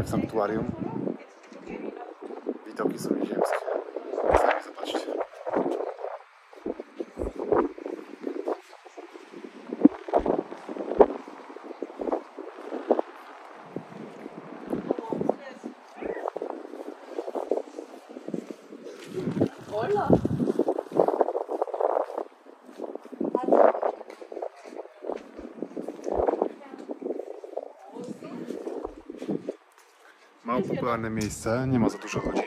Jesteśmy w sanktuarium. Widoki są nieziemskie. Sami zobaczcie. Hola. Mało popularne miejsce, nie ma za dużo ludzi.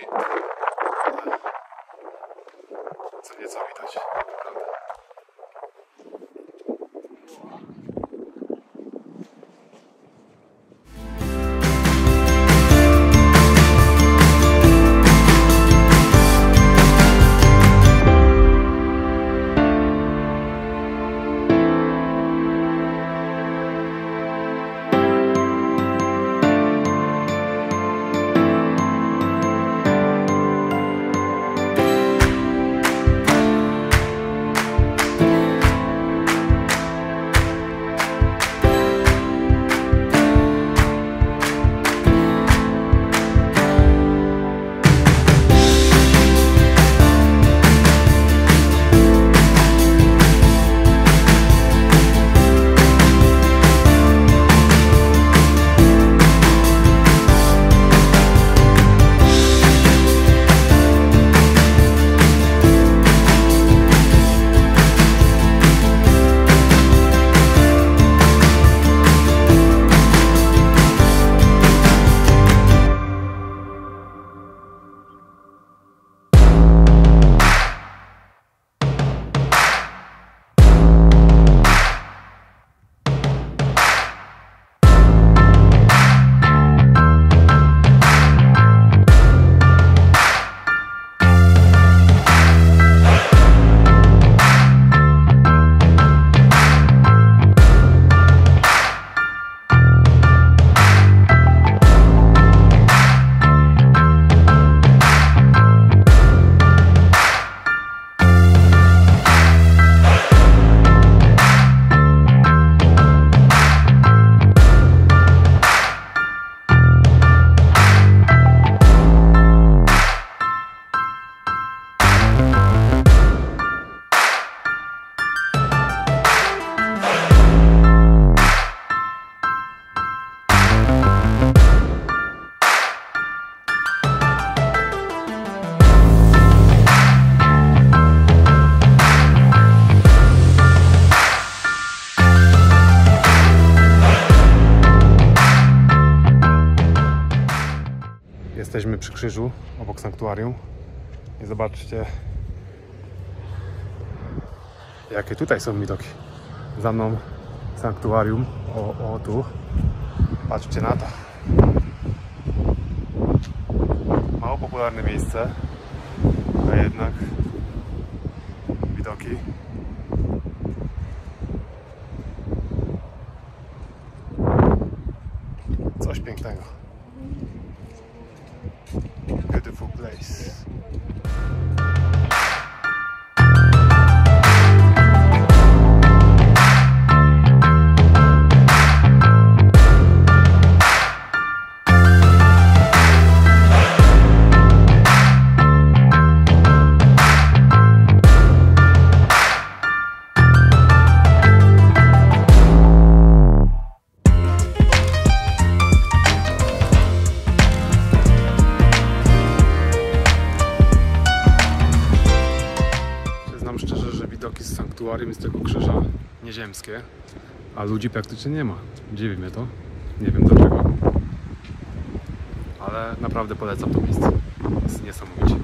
Jesteśmy przy krzyżu obok sanktuarium. I zobaczcie, jakie tutaj są widoki. Za mną sanktuarium. O, o tu. Patrzcie na to. Mało popularne miejsce, a jednak widoki. Coś pięknego. Beautiful place. Sanktuarium z tego krzyża nieziemskie, a ludzi praktycznie nie ma. Dziwi mnie to. Nie wiem dlaczego. Ale naprawdę polecam to miejsce. Jest niesamowicie.